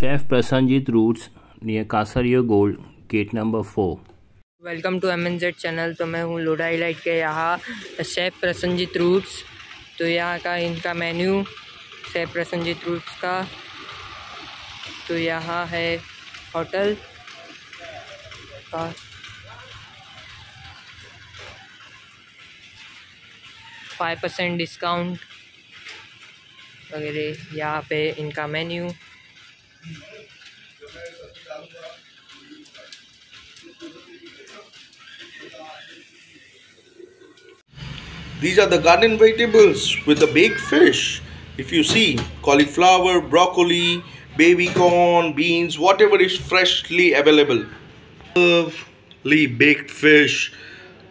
Chef Prasanjit Roots near Kasario Gold, gate number 4. Welcome to M N Z channel तो मैं हूँ लोडाई light के यहाँ शेफ प्रसन्नजीत रूट्स तो यहाँ का इनका मेन्यू शेफ प्रसन्नजीत रूट्स का. तो यहाँ है होटल का फाइव परसेंट डिस्काउंट वगैरह यहाँ पे इनका menu These are the garden vegetables with the baked fish. If you see cauliflower, broccoli, baby corn, beans, whatever is freshly available. Lovely baked fish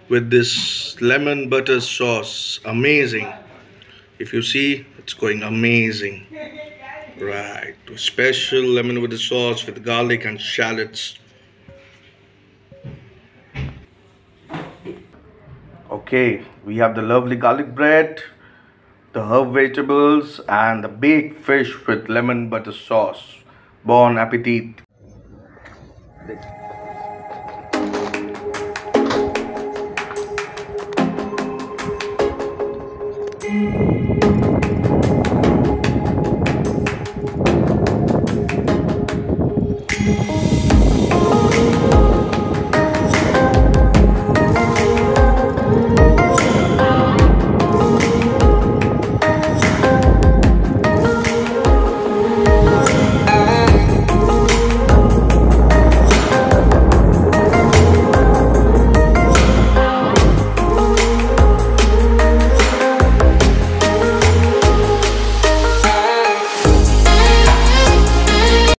with this lemon butter sauce. Amazing. If you see, it's going amazing. Right. Special lemon with the sauce with garlic and shallots. Okay, we have the lovely garlic bread, the herb vegetables, and the baked fish with lemon butter sauce. Bon appetit!